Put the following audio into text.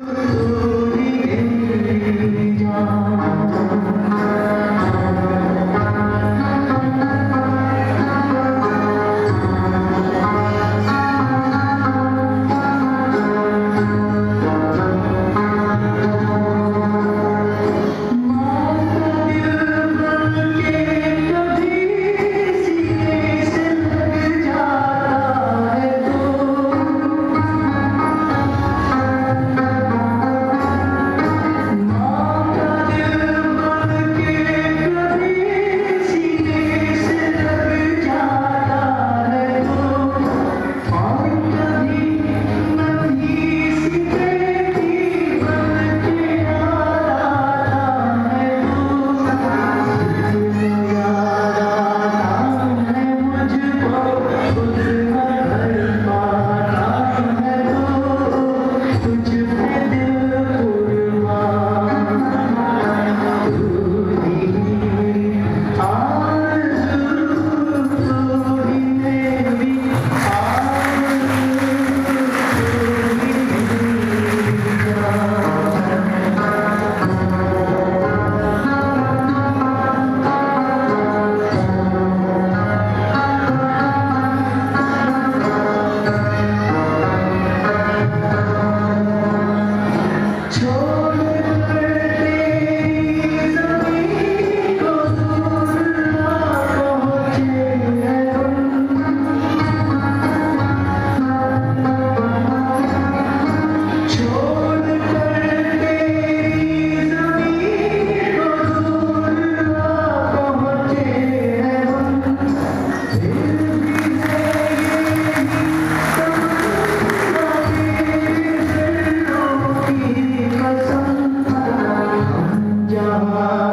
Música Mama.